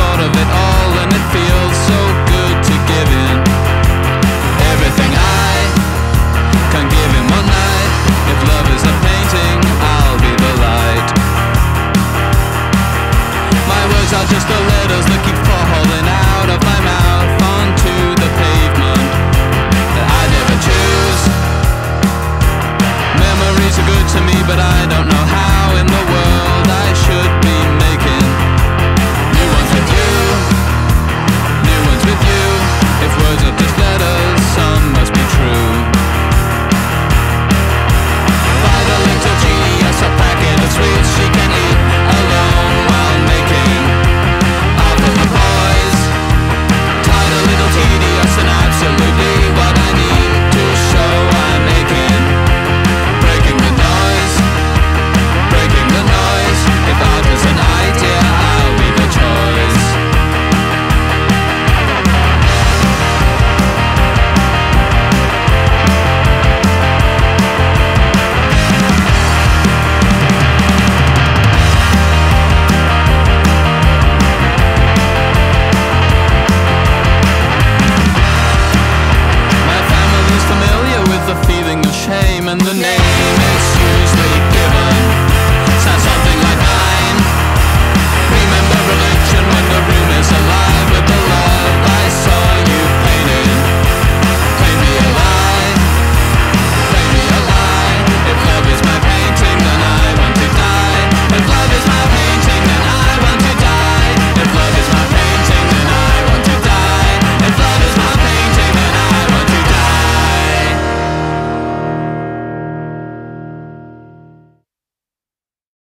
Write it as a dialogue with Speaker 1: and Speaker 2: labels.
Speaker 1: thought of it all and it feels so good to give in. Everything I can give in one night. If love is a painting, I'll be the light. My words are just the letters that keep falling out of